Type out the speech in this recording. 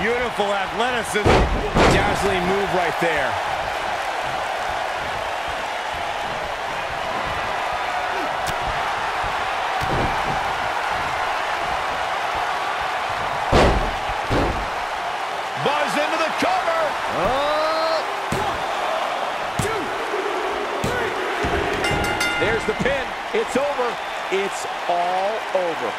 Beautiful athleticism. Dazzling move right there. Buzz into the cover. Oh. There's the pin. It's over. It's all over.